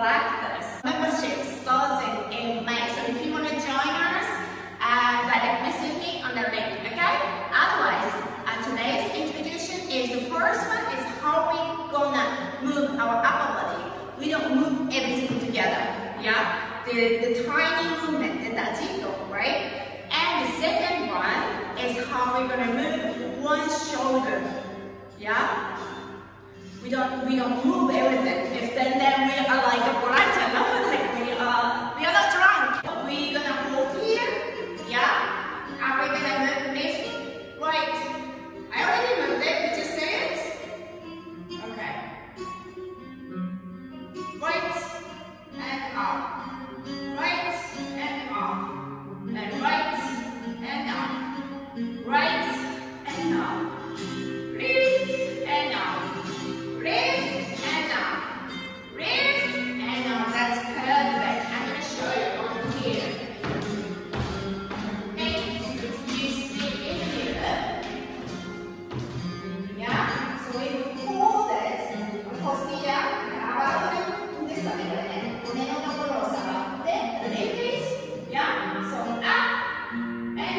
practice. Membership starts in, May, so if you want to join us, uh, direct message me on the link, okay? Otherwise, uh, today's introduction is the first one is how we gonna move our upper body. We don't move everything together, yeah? The, the tiny movement, the dajito, right? And the second one is how we're gonna move one shoulder, yeah? We don't we don't move everything. If then then we are like a borracha, no? Like we are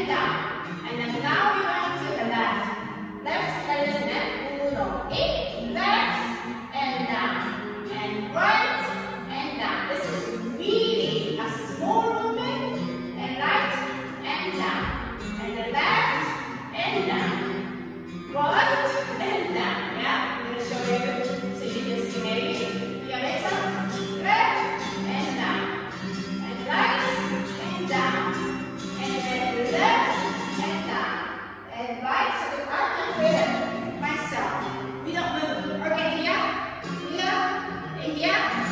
and down. And then now we are to the left. Left, that is then uno. In, left and down. And right and down. This is really a small movement. And right and down. And the left and down. Right and down. Yeah, I'm going to show you so you can see maybe. We don't move. Okay, here, here, and here,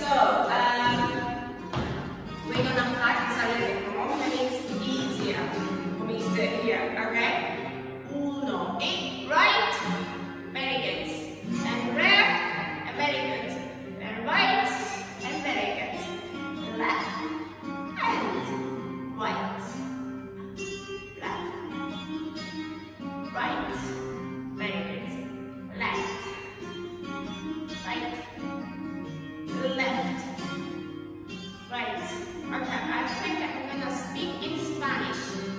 So um, we're gonna practice a little bit more. Let me it easier for me to sit here, okay? Okay, I think I'm gonna speak in Spanish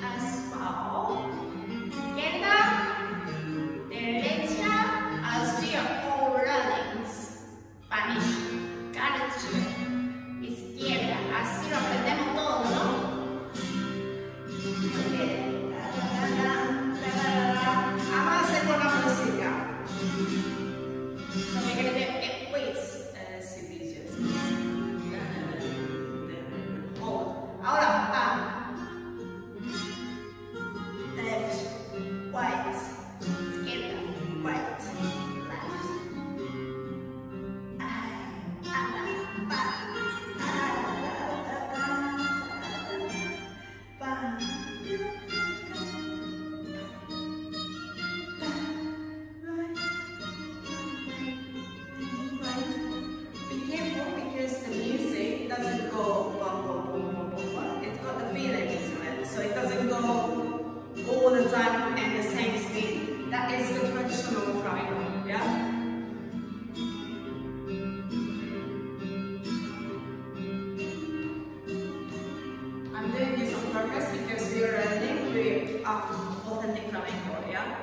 authentic flamenco, yeah.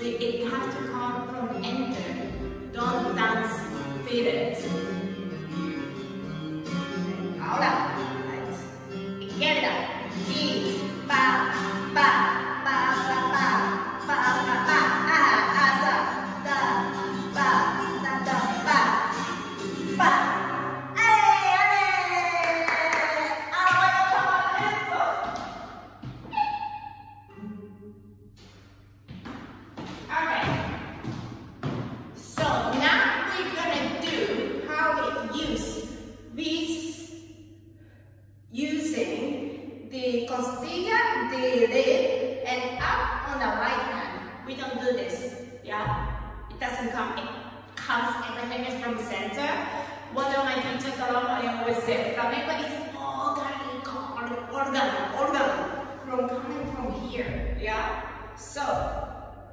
It has to come from enter. Don't dance, feel it. Ahora, right. Izquierda, y pa, pa, It doesn't come, it comes, everything is from center. What of my teacher Colombo always say, flamenco is organ, organ, organ, from coming from here, yeah? So,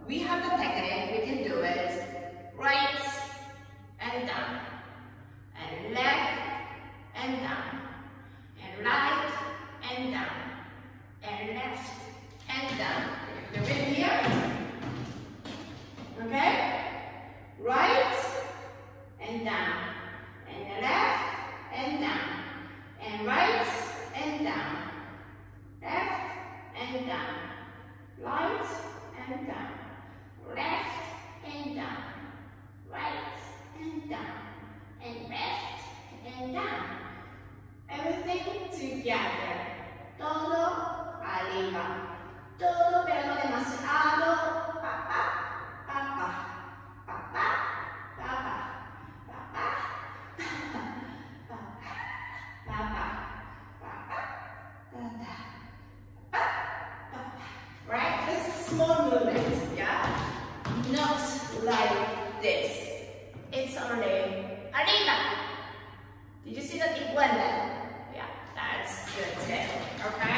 we have the technique, we can do it. Right and down, and left and down, and right and down, and left and down. Repeat here. Okay? Right and down, and left and down, and right and down, left and down, right and down, left and down, right and down, and left and down. Together. Todo arriba. Todo pero no demasiado. Papá, papá, papá, papá, papá, papá, papá, papá, papá, Right? This is small movement, yeah? Not like this. It's only arriba. Did you see that it went okay? Okay?